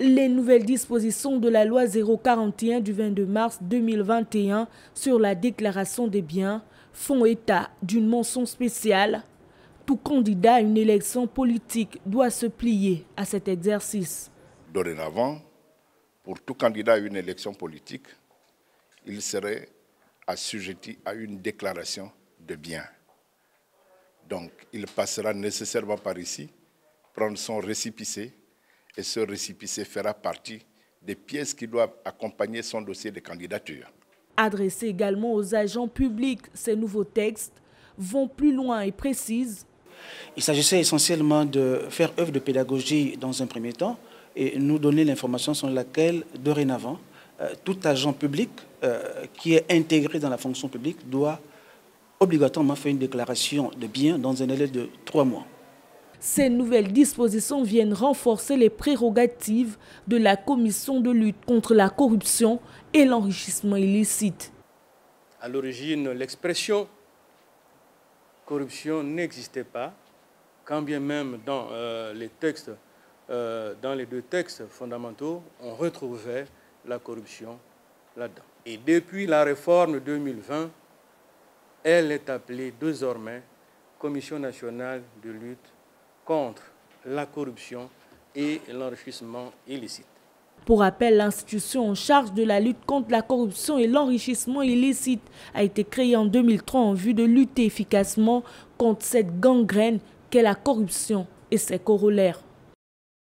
Les nouvelles dispositions de la loi 041 du 22 mars 2021 sur la déclaration des biens font état d'une mention spéciale. Tout candidat à une élection politique doit se plier à cet exercice. Dorénavant, pour tout candidat à une élection politique, il serait assujetti à une déclaration de biens. Donc, il passera nécessairement par ici, prendre son récipicé, et ce récipicé fera partie des pièces qui doivent accompagner son dossier de candidature. Adressés également aux agents publics, ces nouveaux textes vont plus loin et précisent. Il s'agissait essentiellement de faire œuvre de pédagogie dans un premier temps et nous donner l'information sur laquelle, dorénavant, euh, tout agent public euh, qui est intégré dans la fonction publique doit obligatoirement faire une déclaration de biens dans un délai de trois mois. Ces nouvelles dispositions viennent renforcer les prérogatives de la commission de lutte contre la corruption et l'enrichissement illicite. À l'origine, l'expression corruption n'existait pas, quand bien même dans euh, les textes, euh, dans les deux textes fondamentaux, on retrouvait la corruption là-dedans. Et depuis la réforme 2020, elle est appelée désormais Commission nationale de lutte contre la corruption et l'enrichissement illicite. Pour rappel, l'institution en charge de la lutte contre la corruption et l'enrichissement illicite a été créée en 2003 en vue de lutter efficacement contre cette gangrène qu'est la corruption et ses corollaires.